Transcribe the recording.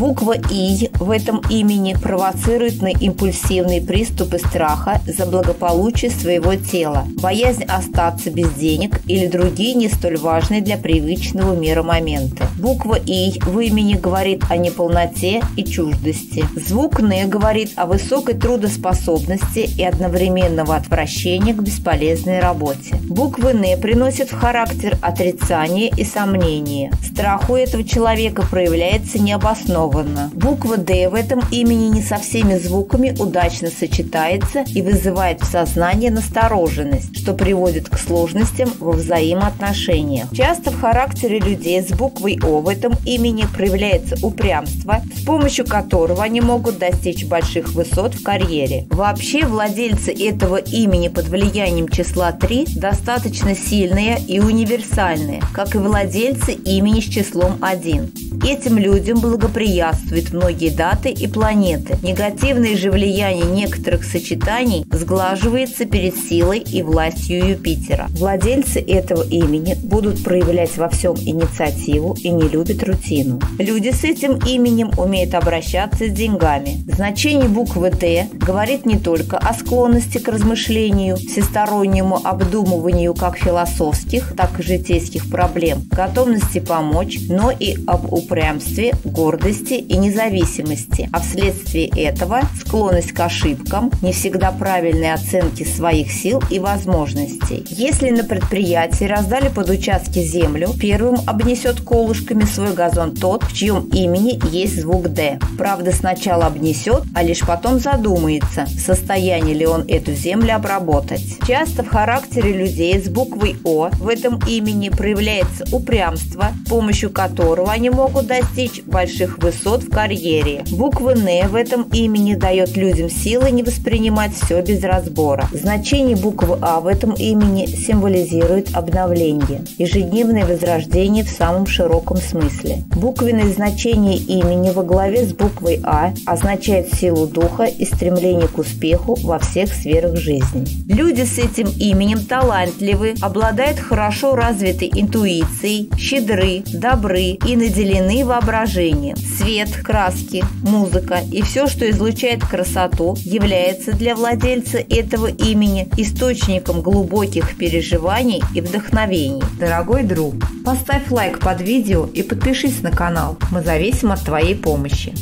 Буква «И» в этом имени провоцирует на импульсивные приступы страха за благополучие своего тела, боязнь остаться без денег или другие не столь важные для привычного мира моменты. Буква «И» в имени говорит о неполноте и чуждости. Звук «Н» говорит о высокой трудоспособности и одновременного отвращения к бесполезной работе. Буквы «Н» приносят в характер отрицание и сомнение. Страх у этого человека проявляется необоснованно. Буква «Д» в этом имени не со всеми звуками удачно сочетается и вызывает в сознании настороженность, что приводит к сложностям во взаимоотношениях. Часто в характере людей с буквой «О» в этом имени проявляется упрямство, с помощью которого они могут достичь больших высот в карьере. Вообще, владельцы этого имени под влиянием числа 3 достаточно сильные и универсальные, как и владельцы имени с числом 1. Этим людям благоприятствуют многие даты и планеты. Негативное же влияние некоторых сочетаний сглаживается перед силой и властью Юпитера. Владельцы этого имени будут проявлять во всем инициативу и не любят рутину. Люди с этим именем умеют обращаться с деньгами. Значение буквы «Т» говорит не только о склонности к размышлению, всестороннему обдумыванию как философских, так и житейских проблем, готовности помочь, но и об упрямстве, гордости и независимости, а вследствие этого склонность к ошибкам, не всегда правильной оценки своих сил и возможностей. Если на предприятии раздали под участки землю, первым обнесет колышками свой газон тот, в чьем имени есть звук «Д». Правда, сначала обнесет, а лишь потом задумается, в состоянии ли он эту землю обработать. Часто в характере людей с буквой «О» в этом имени проявляется упрямство, с помощью которого они могут достичь больших высот в карьере. Буква «Н» в этом имени дает людям силы не воспринимать все без разбора. Значение буквы «А» в этом имени символизирует обновление, ежедневное возрождение в самом широком смысле. Буквенное значение имени во главе с буквой «А» означает силу духа и стремление к успеху во всех сферах жизни. Люди с этим именем талантливы, обладают хорошо развитой интуицией, щедры, добры и наделены воображением. Свет, краски, музыка и все, что излучает красоту, является для владельца этого имени источником глубоких переживаний и вдохновений. Дорогой друг, поставь лайк под видео и подпишись на канал. Мы зависим от твоей помощи.